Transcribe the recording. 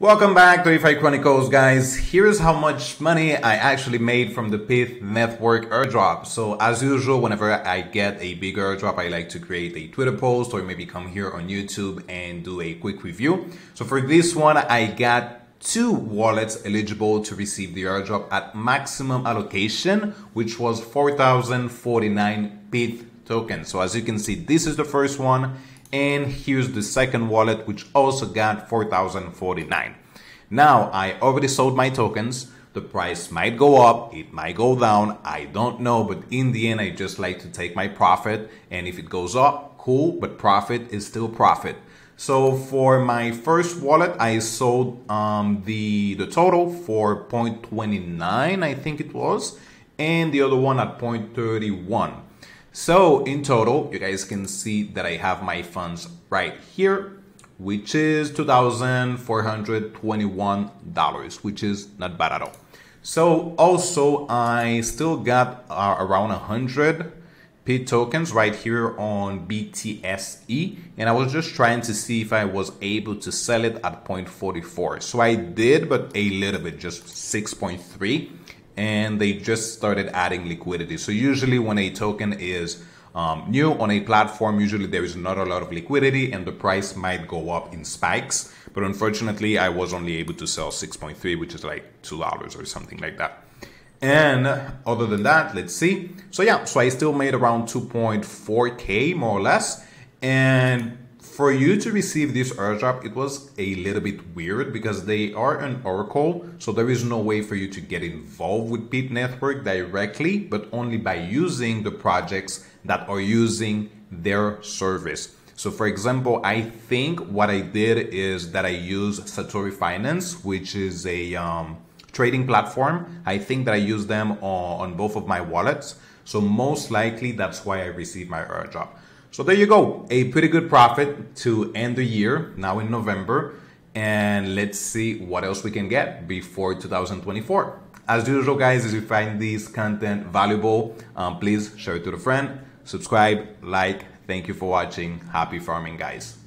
Welcome back to DeFi Chronicles, guys. Here's how much money I actually made from the Pyth Network airdrop. So as usual, whenever I get a big airdrop, I like to create a Twitter post or maybe come here on YouTube and do a quick review. So for this one, I got two wallets eligible to receive the airdrop at maximum allocation, which was 4,049 Pyth tokens. So as you can see, this is the first one and here's the second wallet which also got 4049 now i already sold my tokens. The price might go up it might go down i don't know but in the end i just like to take my profit. And if it goes up cool but profit is still profit. So for my first wallet i sold um, the the total for 0.29 i think it was and the other one at 0.31 so in total, you guys can see that I have my funds right here, which is $2,421, which is not bad at all. So also I still got uh, around 100 P tokens right here on BTSE and I was just trying to see if I was able to sell it at 0.44. So I did, but a little bit, just 6.3 and they just started adding liquidity. So usually when a token is um, new on a platform, usually there is not a lot of liquidity and the price might go up in spikes. But unfortunately, I was only able to sell 6.3, which is like $2 or something like that. And other than that, let's see. So yeah, so I still made around 2.4K more or less. And for you to receive this airdrop, it was a little bit weird because they are an Oracle, so there is no way for you to get involved with Pyth Network directly, but only by using the projects that are using their service. So for example, I think what I did is that I use Satori Finance, which is a um, trading platform. I think that I use them on, on both of my wallets. So most likely that's why I received my airdrop. So there you go, a pretty good profit to end the year now in November. And let's see what else we can get before 2024. As usual, guys, if you find this content valuable, um, please share it to a friend, subscribe, like. Thank you for watching. Happy farming, guys.